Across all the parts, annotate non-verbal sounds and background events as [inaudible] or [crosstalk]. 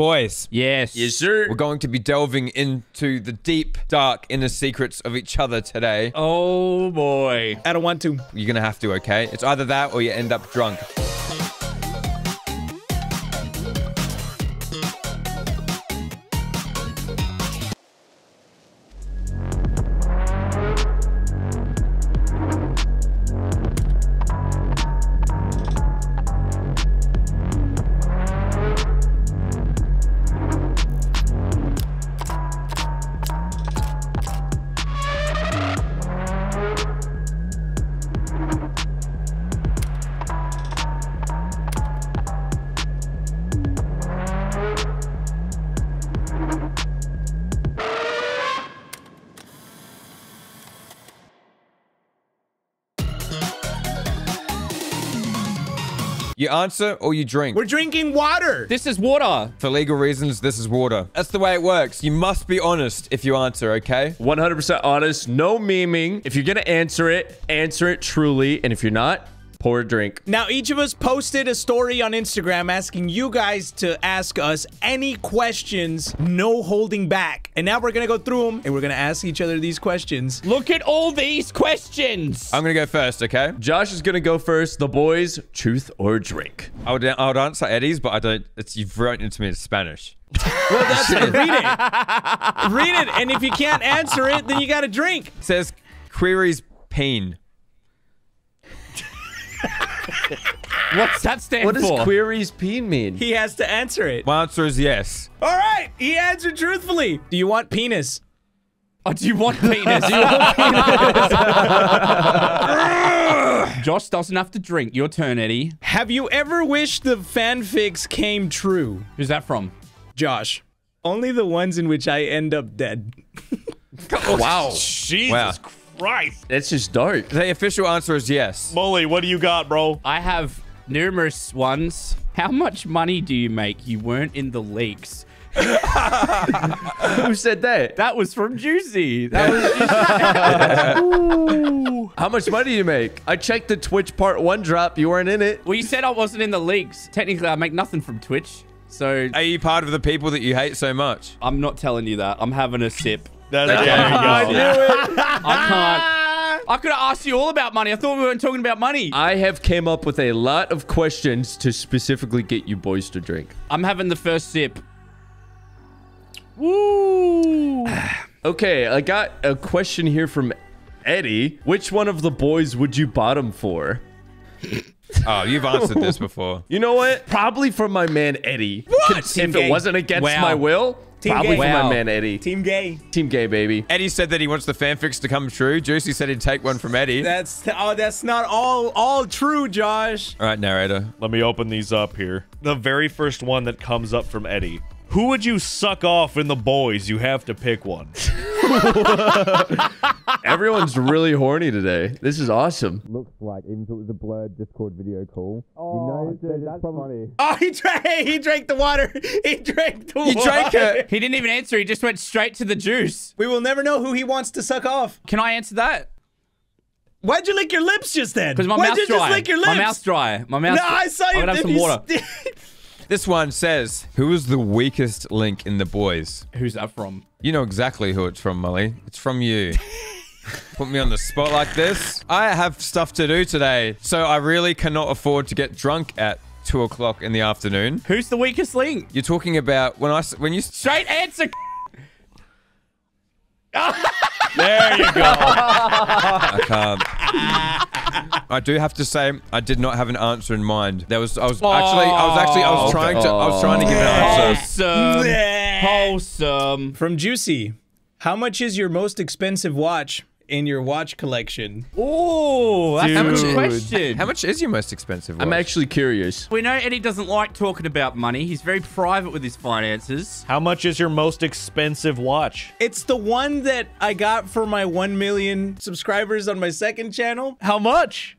Boys, Yes. Yes, sir. we're going to be delving into the deep, dark inner secrets of each other today. Oh boy. I don't want to. You're gonna have to, okay? It's either that or you end up drunk. You answer or you drink. We're drinking water. This is water. For legal reasons, this is water. That's the way it works. You must be honest if you answer, okay? 100% honest. No memeing. If you're going to answer it, answer it truly. And if you're not, pour a drink. Now, each of us posted a story on Instagram asking you guys to ask us any questions, no holding back. And now we're going to go through them and we're going to ask each other these questions. Look at all these questions. I'm gonna go first, okay? Josh is going to go first. The boys, truth or drink. I would, I would answer Eddie's, but I don't. It's you've written it to me in Spanish. [laughs] Well, that's read it. [laughs] Read it. And if you can't answer it, then you got to drink. It says queries peen. [laughs] What's that stand What does for? queries peen mean? He has to answer it. My answer is yes. All right. He answered truthfully. Do you want penis? Oh, do you want penis? [laughs] Do you want penis? [laughs] Josh doesn't have to drink. Your turn, Eddie. Have you ever wished the fanfics came true? Who's that from? Josh. Only the ones in which I end up dead. wow. Jesus Wow. Christ. That's just dope. The official answer is yes. Mully, what do you got, bro? I have numerous ones. How much money do you make? You weren't in the leaks. Who said that? That was from Juicy. That was [laughs] Juicy. How much money do you make? I checked the Twitch part one drop. You weren't in it. well, you said I wasn't in the leaks. Technically, I make nothing from Twitch, so Are you part of the people that you hate so much? I'm not telling you that. I'm having a sip. That's Okay. there I go. knew it. [laughs] I can't. I could have asked you all about money. I thought we weren't talking about money. I have came up with a lot of questions to specifically get you boys to drink. I'm having the first sip. Woo. [sighs] Okay, I got a question here from Eddie. Which one of the boys would you bottom for? [laughs] Oh, you've answered this before. You know what? Probably from my man Eddie. What? If gay. it wasn't against Wow. my will, Team probably gay. from Wow. my man Eddie. Team gay. Team gay, baby. Eddie said that he wants the fanfics to come true. Juicy said he'd take one from Eddie. That's oh, that's not all all true, Josh. All right, narrator. Let me open these up here. The very first one that comes up from Eddie. Who would you suck off in the boys? You have to pick one. [laughs] Everyone's really horny today. This is awesome. Looks like, even if it was a blurred Discord video call. Oh, he drank. [laughs] He drank the water. [laughs] He drank the You water. drank it. He didn't even answer. He just went straight to the juice. We will never know who he wants to suck off. Can I answer that? Why'd you lick your lips just then? Because my Why'd mouth's you dry. just lick your lips? My mouth's dry. My mouth. No, I saw you. I'm gonna have some water. This one says, Who is the weakest link in the boys? Who's that from? You know exactly who it's from, Mully. It's from you. [laughs] Put me on the spot like this. I have stuff to do today, so I really cannot afford to get drunk at two o'clock in the afternoon. Who's the weakest link? You're talking about when I when you Straight answer. There you go. [laughs] I can't. I do have to say I did not have an answer in mind. There was I was actually I was actually I was oh, trying to I was trying to give an answer. Wholesome. Wholesome. From Juicy, how much is your most expensive watch in your watch collection? Oh, that's How a good question. how much is your most expensive watch? I'm actually curious. We know Eddie doesn't like talking about money. He's very private with his finances. How much is your most expensive watch? It's the one that I got for my 1 million subscribers on my second channel. How much?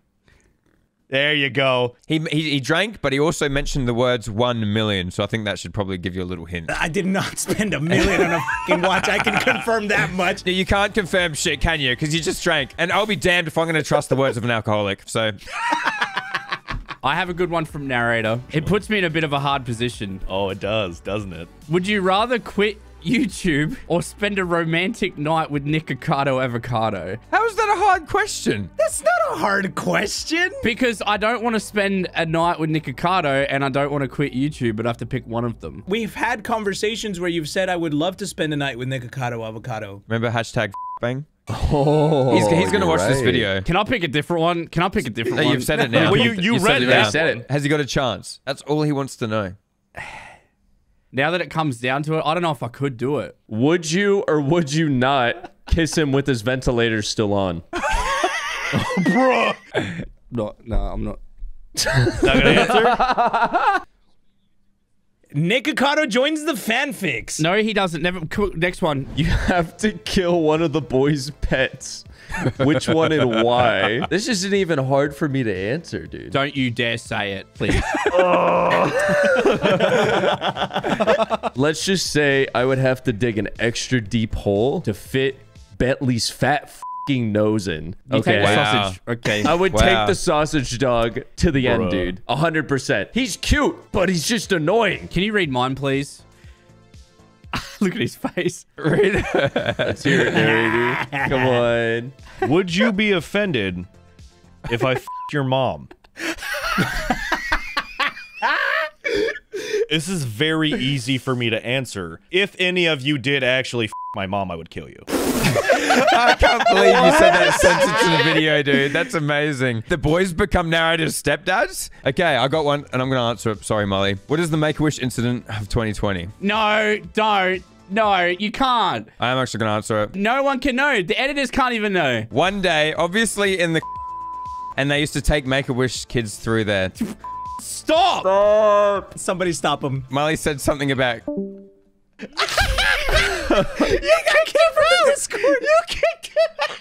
There you go. He, he he drank, but he also mentioned the words one million, so I think that should probably give you a little hint. I did not spend a million on a fucking watch. I can confirm that much. No, You can't confirm shit, can you? Because you just drank. And I'll be damned if I'm going to trust the words of an alcoholic. So [laughs] I have a good one from narrator. It puts me in a bit of a hard position. Oh, it does, doesn't it? Would you rather quit YouTube or spend a romantic night with Nikocado Avocado? How is that a hard question? That's not a hard question. Because I don't want to spend a night with Nikocado and I don't want to quit YouTube, but I have to pick one of them. We've had conversations where you've said I would love to spend a night with Nikocado Avocado. Remember hashtag bang? Oh, He's, he's gonna you're watch this video. Can I pick a different one? Can I pick a different No, one? you've said it now. Well, you- you said read it that now. said it. Has he got a chance? That's all he wants to know. Now that it comes down to it, I don't know if I could do it. Would you or would you not kiss him with his ventilator still on? [laughs] Bruh. No, no, I'm not. [laughs] Not gonna answer? [laughs] Nikocado joins the fanfics. No, he doesn't. Never. Next one. You have to kill one of the boy's pets. Which one and why? This isn't even hard for me to answer, dude. Don't you dare say it, please. [laughs] Let's just say I would have to dig an extra deep hole to fit Bentley's fat fing nose in. Okay. take Wow. sausage. Okay. I would Wow. take the sausage dog to the end, Bruh. dude. 100%. He's cute, but he's just annoying. Can you read mine, please? [laughs] Look at his face. Let's hear it, narrator. Come on. Would you be offended if I f your mom? [laughs] this is very [laughs] easy for me to answer. If any of you did actually f my mom, I would kill you. [laughs] I can't believe you said that sentence in the [laughs] video, dude. That's amazing. The boys become narrator's stepdads? Okay, I got one, and I'm gonna answer it. Sorry, Mully. What is the Make-A-Wish incident of 2020? No, don't. No, you can't. I am actually gonna answer it. No one can know. The editors can't even know. One day, obviously in the and they used to take Make-A-Wish kids through there. Stop. Somebody stop him. Mully said something about [laughs] you got kicked from Discord. You kicked him.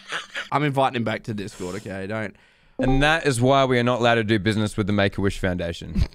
I'm inviting him back to Discord, okay? Don't. And that is why we are not allowed to do business with the Make-A-Wish Foundation. [laughs]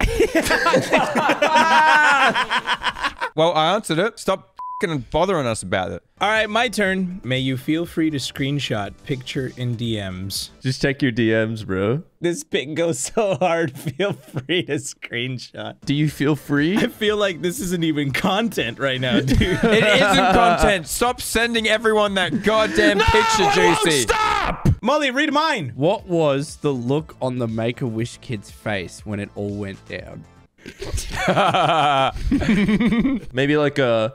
well, I answered it. Stop fing bothering us about it. All right, my turn. May you feel free to screenshot picture in DMs. Just check your DMs, bro. This pic goes [laughs] so hard. Feel free to screenshot. Do you feel free? I feel like this isn't even content right now, [laughs] dude. It isn't content. Stop sending everyone that goddamn [laughs] picture, JC. Stop! Mully, read mine. What was the look on the Make a Wish kid's face when it all went down? Maybe like a.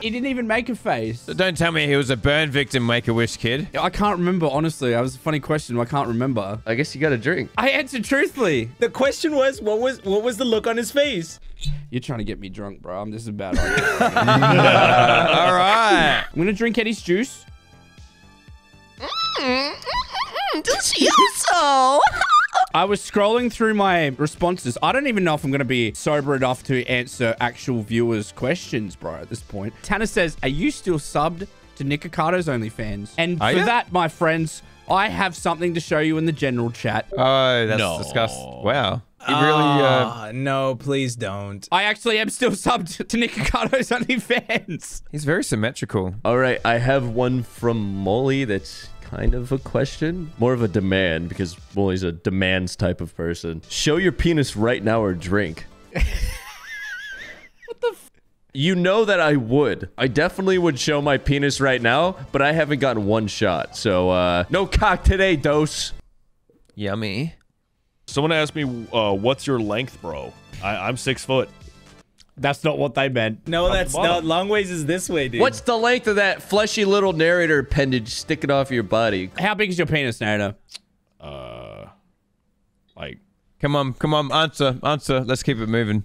He didn't even make a face. Don't tell me he was a burn victim Make-A-Wish kid. I can't remember, honestly. That was a funny question. I can't remember. I guess you got a drink. I answered truthfully. The question was, what was what was the look on his face? You're trying to get me drunk, bro. I'm just about. [laughs] All right. I'm gonna drink Eddie's juice. Mmm, mm-hmm, mm-hmm, mm-hmm. [laughs] I was scrolling through my responses. I don't even know if I'm going to be sober enough to answer actual viewers' questions, bro, at this point. Tanner says, Are you still subbed to Nikocado's OnlyFans? And Are for ya? that, my friends, I have something to show you in the general chat. Oh, that's No. disgusting. Wow. He really, uh, Ah, no, please don't. I actually am still [laughs] subbed to Nikocado's [laughs] OnlyFans. he's very symmetrical. All right, I have one from Mully that's kind of a question, more of a demand because Mully's a demands type of person. Show your penis right now or drink. [laughs] what the? F- you know that I would. I definitely would show my penis right now, but I haven't gotten one shot, so uh, no cock today, dose. Yummy. Someone asked me, uh, "What's your length, bro?" I, I'm six foot. That's not what they meant. No, that's not. Long ways is this way, dude. What's the length of that fleshy little narrator appendage sticking off your body? How big is your penis, Narrator? Uh, like Come on, come on, answer, answer. Let's keep it moving.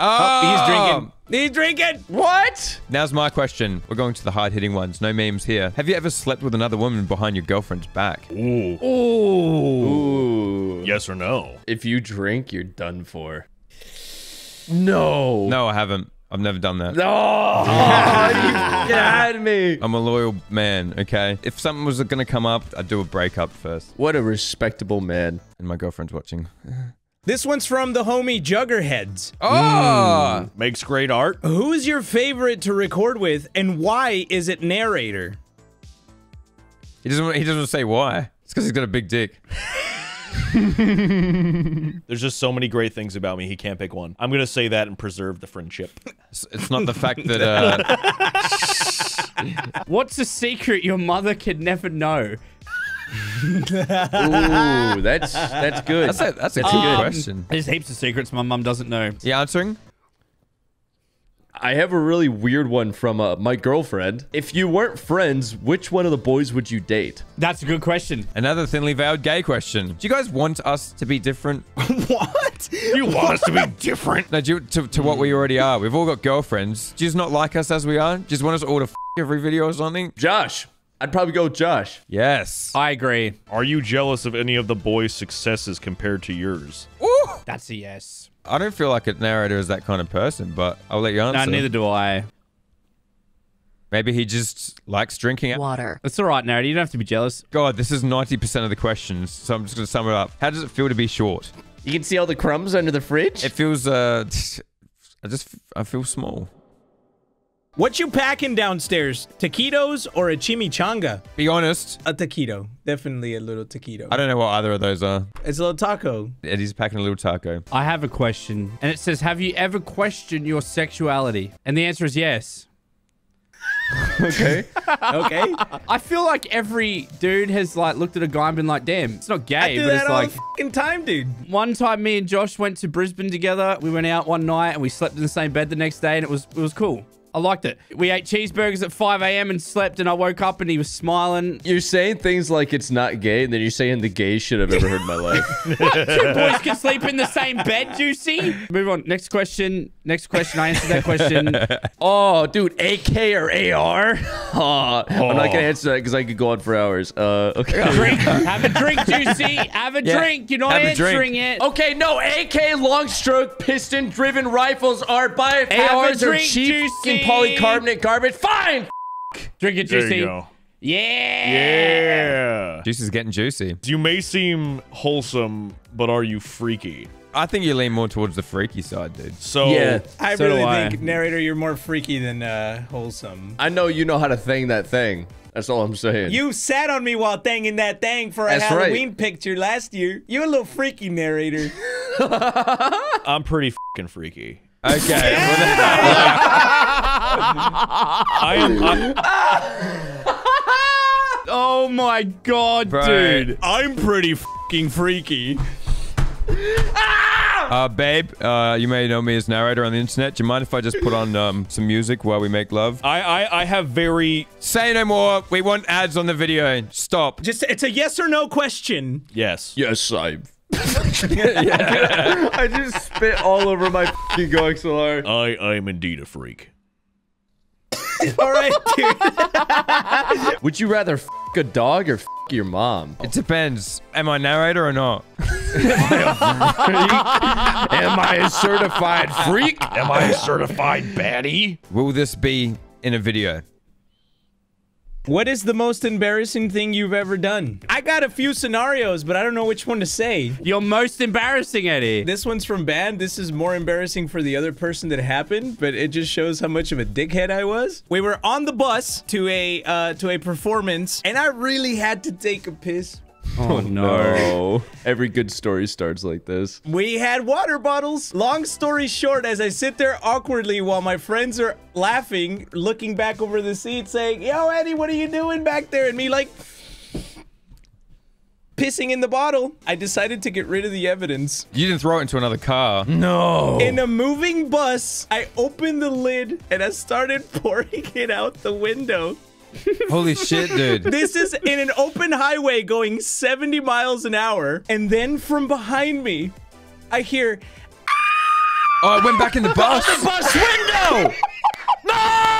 Oh, Oh, he's drinking. He's drinking. What? Now's my question. We're going to the hard-hitting ones. No memes here. Have you ever slept with another woman behind your girlfriend's back? Ooh. ooh, Ooh. yes or no? If you drink, you're done for. No. No, I haven't. I've never done that. No. [laughs] [laughs] you had me. I'm a loyal man, okay? If something was going to come up, I'd do a breakup first. What a respectable man. And my girlfriend's watching. [laughs] This one's from the homie Juggerheads. Oh! Makes great art. Who's your favorite to record with, and why is it narrator? He doesn't. He doesn't say why. It's because he's got a big dick. [laughs] There's just so many great things about me. He can't pick one. I'm gonna say that and preserve the friendship. It's, it's not the fact that [laughs] uh, [laughs] What's a secret your mother could never know? Ooh, that's that's good. that's a that's a good Um, question. There's heaps of secrets my mum doesn't know. You answering? I have a really weird one from uh, my girlfriend. If you weren't friends, which one of the boys would you date? That's a good question. Another thinly veiled gay question. Do you guys want us to be different? [laughs] what? You want us to be [laughs] different? No, do you, to, to what we already are. We've all got girlfriends. Do you just not like us as we are? Do you just want us all to f every video or something? Josh. I'd probably go with Josh. Yes. I agree. Are you jealous of any of the boys' successes compared to yours? Ooh. That's a yes. I don't feel like a narrator is that kind of person, but I'll let you answer. No, neither do I. Maybe he just likes drinking. Water. That's all right, narrator. You don't have to be jealous. God, this is 90% of the questions, so I'm just going to sum it up. How does it feel to be short? You can see all the crumbs under the fridge. It feels, uh, [laughs] I just, I feel small. What you packing downstairs? Taquitos or a chimichanga? Be honest, A taquito. Definitely a little taquito. I don't know what either of those are. It's a little taco. Eddie's packing a little taco. I have a question, and it says, "Have you ever questioned your sexuality?" And the answer is yes. [laughs] okay. [laughs] Okay. I feel like every dude has like looked at a guy and been like, "Damn, it's not I gay, do but that it's all like." fucking time, dude. One time, me and Josh went to Brisbane together. We went out one night and we slept in the same bed the next day, and it was it was cool. I liked it. We ate cheeseburgers at 5 a.m. and slept, and I woke up and he was smiling. You're saying things like it's not gay, and then you're saying the gayest shit I've ever heard in my life. what? [laughs] Two boys can sleep in the same bed, Juicy. Move on. Next question. Next question. I answered that question. [laughs] oh, dude, AK or AR? Oh, [laughs] I'm not gonna answer that because I could go on for hours. Uh, okay. drink. Have a drink, Juicy. Have a Yeah. drink. You're not Have a drink. answering it. Okay, no, AK long stroke piston driven rifles are by Have a ARs are drink, cheap Juicy. Fucking polycarbonate garbage. Fine. Drink it, There Juicy. you go. Yeah. Yeah. Juice is getting juicy. You may seem wholesome, but are you freaky? I think you lean more towards the freaky side, dude. So Yeah. I So do really I. think, narrator, you're more freaky than uh, wholesome. I know you know how to thing that thing. That's all I'm saying. You sat on me while thanging that thing for a That's right. Halloween picture last year. You're a little freaky narrator. [laughs] I'm pretty fucking freaky. Okay. well, then- I am. I, [laughs] Oh my god, Bro. dude. I'm pretty fucking freaky. uh, babe, uh, you may know me as narrator on the internet. Do you mind if I just put on um, some music while we make love? I, I, I have very Say no more. We want ads on the video. Stop. Just it's a yes or no question. yes. yes, I. [laughs] I just spit all over my fucking going so hard. I I am indeed a freak. [laughs] All right, dude. [laughs] Would you rather f a dog or f your mom? It depends. Am I narrator or not? Am I a certified freak? Am I a certified baddie? Will this be in a video? What is the most embarrassing thing you've ever done? I got a few scenarios, but I don't know which one to say. You're most embarrassing, Eddie. This one's from band. This is more embarrassing for the other person that happened, but it just shows how much of a dickhead I was. We were on the bus to a uh, to a performance, and I really had to take a piss. Oh, oh No. [laughs] Every good story starts like this. We had water bottles. Long story short, as I sit there awkwardly while my friends are laughing, looking back over the seat, saying, Yo, Eddie, what are you doing back there? And me like pissing in the bottle. I decided to get rid of the evidence. You didn't throw it into another car. No. In a moving bus, I opened the lid and I started [laughs] pouring it out the window. Holy shit, dude. This is in an open highway going 70 miles an hour. And then from behind me, I hear, Oh, I went back in the [laughs] bus. The bus window! [laughs]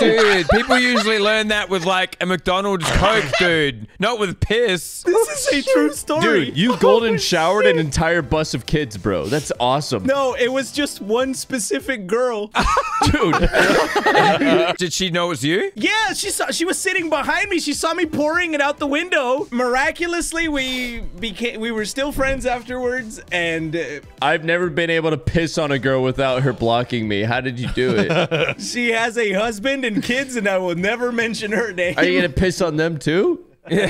Dude, people usually learn that with like a McDonald's Coke, [laughs] dude. Not with piss. This is a true story. Dude, you golden showered an entire bus of kids, bro. That's awesome. No, it was just one specific girl. [laughs] Dude. [laughs] Did she know it was you? yeah, she saw she was sitting behind me. She saw me pouring it out the window. Miraculously, we became we were still friends afterwards and uh, I've never been able to piss on a girl without her blocking me. How did you do it? she has a husband and kids and I will never mention her name. Are you gonna piss on them too? [laughs] Wait,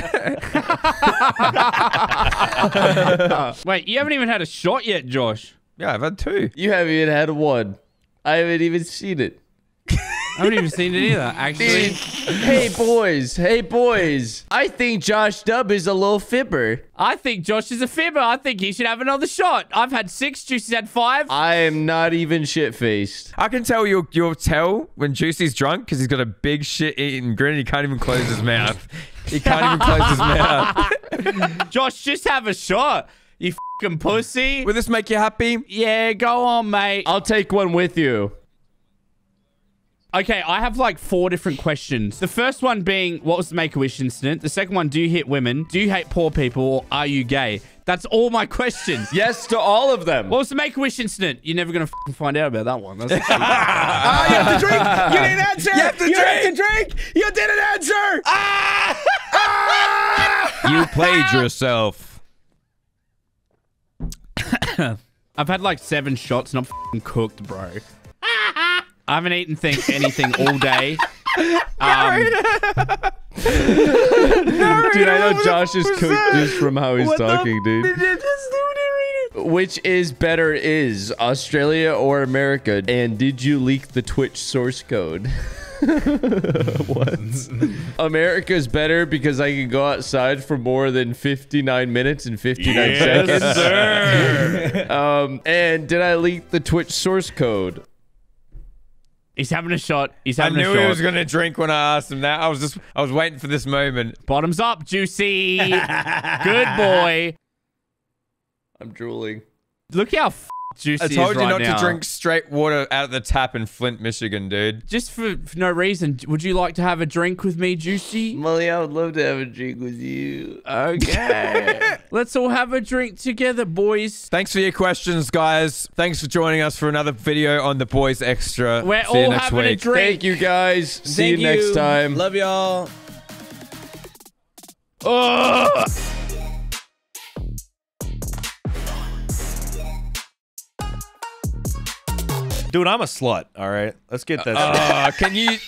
you haven't even had a shot yet, Josh. Yeah, I've had two. You haven't even had one. I haven't even seen it. I haven't even seen it either, actually. hey boys, hey boys. I think Josh Dub is a little fibber. I think Josh is a fibber. I think he should have another shot. I've had six. Juicy's had five. I am not even shit faced. I can tell you'll you'll tell when Juicy's drunk because he's got a big shit eating grin. And he can't even close his mouth. He can't even close his [laughs] mouth. Josh, just have a shot. You fucking pussy. Will this make you happy? Yeah, go on, mate. I'll take one with you. Okay, I have like four different questions. The first one being, what was the Make-A-Wish incident? The second one, do you hit women? Do you hate poor people? Or are you gay? That's all my questions. [laughs] Yes to all of them. What was the Make-A-Wish incident? You're never going to find out about that one. That's [laughs] Ah, you have to drink. You didn't answer. You have to you drink. have to drink. You didn't answer. You played yourself. I've had like seven shots and I'm f***ing cooked, bro. I haven't eaten think anything all day. [laughs] Um, [laughs] Dude, I know Josh is cooked just from how he's talking, dude. Which is better is Australia or America? And did you leak the Twitch source code? [laughs] what? America's better because I can go outside for more than 59 minutes and 59 seconds. Sir. Um, and did I leak the Twitch source code? He's having a shot. He's having a shot. I knew he was gonna drink when I asked him that. I was just I was waiting for this moment. Bottoms up, Juicy. [laughs] Good boy. I'm drooling. Look how f- Juicy I told is you right not now. to drink straight water out of the tap in Flint, Michigan, dude. Just for, for no reason. Would you like to have a drink with me, Juicy? Mully, I would love to have a drink with you. Okay. [laughs] Let's all have a drink together, boys. Thanks for your questions, guys. Thanks for joining us for another video on the Boys Extra. We're See you all next having a drink. Thank you guys. See Thank you next time. Love y'all. Dude, I'm a slut. All right. Let's get that. Uh, can you